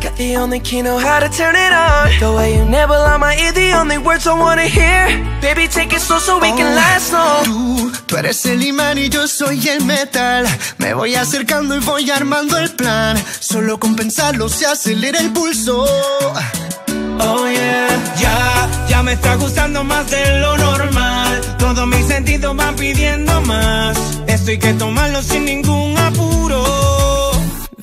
Got the only key, know how to turn it on. The way you on my ear, the only words I wanna hear. Baby, take it slow so we can last long. Tú, tú eres el imán y yo soy el metal. Me voy acercando y voy armando el plan. Solo con pensarlo se acelera el pulso. Oh yeah, ya, ya me está gustando más de lo normal. Todos mis sentidos van pidiendo más. Esto hay que tomarlo sin ningún apuro.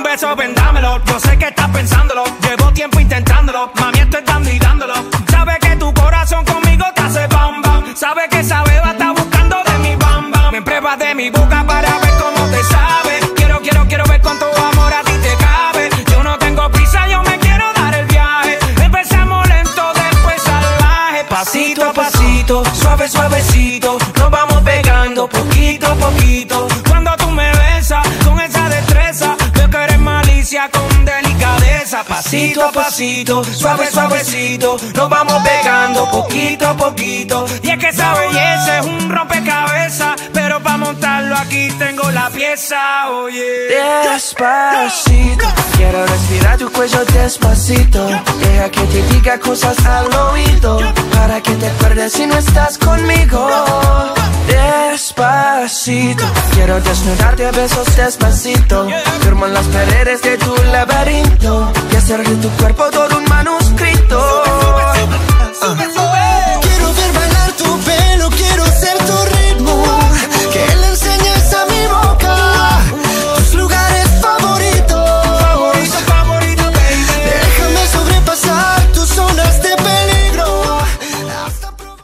Un beso, vendámelo. Yo sé que estás pensándolo. Llevo tiempo intentándolo. Mami, estoy dando y dándolo. Sabe que tu corazón conmigo te hace bam bam. Sabe que esa beba está buscando de mi bam bam. Me pruebas de mi boca para ver cómo te sabe. Quiero, quiero, quiero ver cuánto amor a ti te cabe. Yo no tengo prisa, yo me quiero dar el viaje. Empezamos lento, después salvaje. Pasito a pasito, suave, suavecito. Nos vamos pegando poquito a poquito. Pasito a pasito, suave, suavecito. Nos vamos pegando poquito a poquito. Y es que esa belleza es un rompecabezas. Pero para montarlo aquí tengo la pieza, oye. Despacito, quiero respirar tu cuello despacito. Deja que te diga cosas al oído. Para que te acuerdes si no estás conmigo. Despacito, quiero desnudarte a besos despacito. Firmo en las paredes de tu laberinto. Y hacer de tu cuerpo todo un manuscrito.